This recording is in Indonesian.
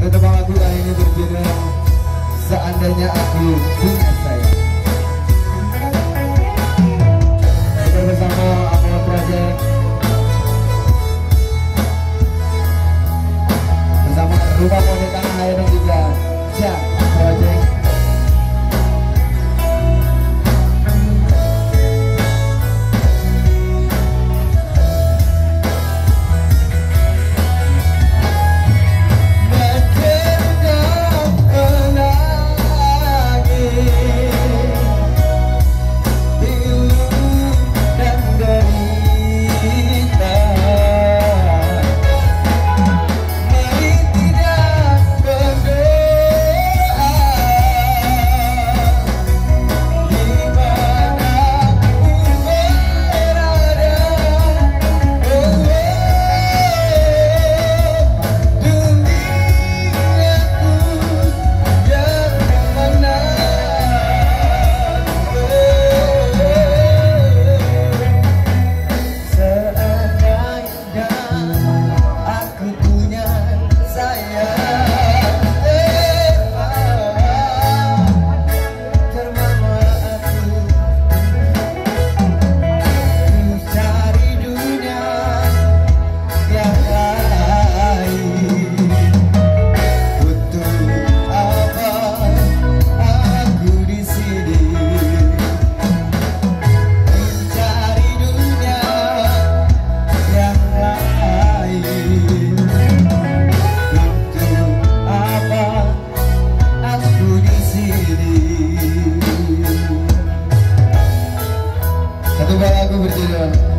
Ada tebang lagu kali ini berjudul Seandainya aku punya saya. Kita bersama Apollo Project Bersama Rumah Mode Tanah dan Obrigado, Virgílio.